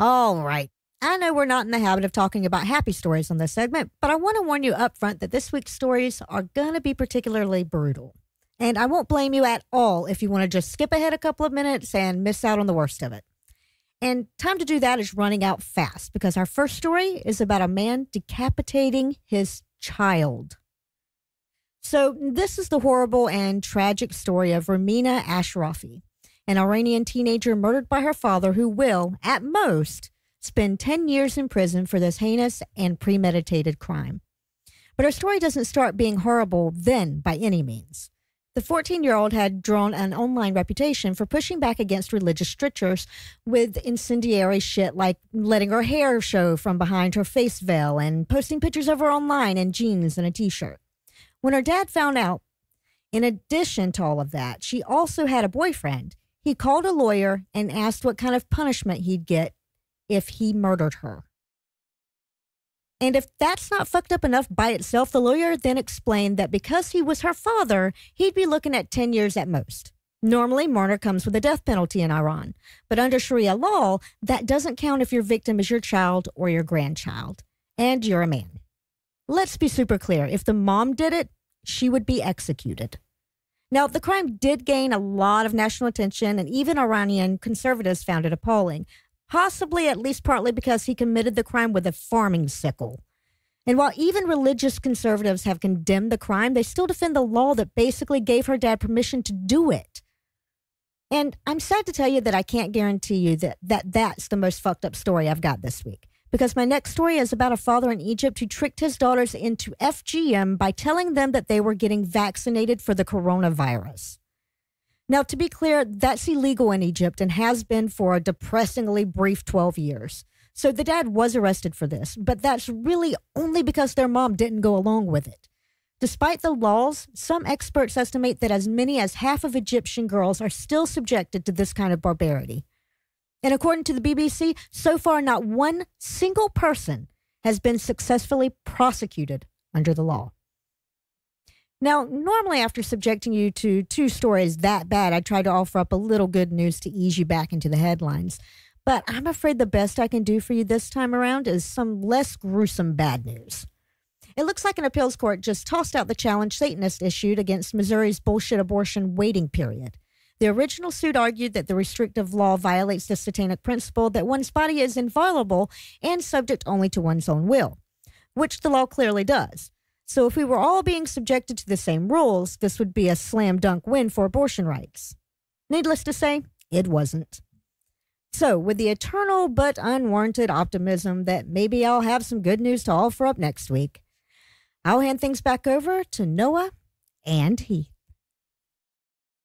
All right. I know we're not in the habit of talking about happy stories on this segment, but I want to warn you up front that this week's stories are going to be particularly brutal. And I won't blame you at all if you want to just skip ahead a couple of minutes and miss out on the worst of it. And time to do that is running out fast because our first story is about a man decapitating his child. So, this is the horrible and tragic story of Romina Ashrafi, an Iranian teenager murdered by her father who will, at most, spend 10 years in prison for this heinous and premeditated crime. But her story doesn't start being horrible then by any means. The 14 year old had drawn an online reputation for pushing back against religious strictures with incendiary shit like letting her hair show from behind her face veil and posting pictures of her online in jeans and a t shirt. When her dad found out, in addition to all of that, she also had a boyfriend. He called a lawyer and asked what kind of punishment he'd get if he murdered her. And if that's not fucked up enough by itself, the lawyer then explained that because he was her father, he'd be looking at 10 years at most. Normally, murder comes with a death penalty in Iran, but under Sharia law, that doesn't count if your victim is your child or your grandchild, and you're a man. Let's be super clear if the mom did it, she would be executed. Now, the crime did gain a lot of national attention, and even Iranian conservatives found it appalling, possibly at least partly because he committed the crime with a farming sickle. And while even religious conservatives have condemned the crime, they still defend the law that basically gave her dad permission to do it. And I'm sad to tell you that I can't guarantee you that, that that's the most fucked up story I've got this week because my next story is about a father in Egypt who tricked his daughters into FGM by telling them that they were getting vaccinated for the coronavirus. Now, to be clear, that's illegal in Egypt and has been for a depressingly brief 12 years. So the dad was arrested for this, but that's really only because their mom didn't go along with it. Despite the laws, some experts estimate that as many as half of Egyptian girls are still subjected to this kind of barbarity. And according to the BBC, so far not one single person has been successfully prosecuted under the law. Now, normally after subjecting you to two stories that bad, I try to offer up a little good news to ease you back into the headlines. But I'm afraid the best I can do for you this time around is some less gruesome bad news. It looks like an appeals court just tossed out the challenge Satanists issued against Missouri's bullshit abortion waiting period. The original suit argued that the restrictive law violates the satanic principle that one's body is inviolable and subject only to one's own will, which the law clearly does. So if we were all being subjected to the same rules, this would be a slam dunk win for abortion rights. Needless to say, it wasn't. So, with the eternal but unwarranted optimism that maybe I'll have some good news to offer up next week, I'll hand things back over to Noah and Heath.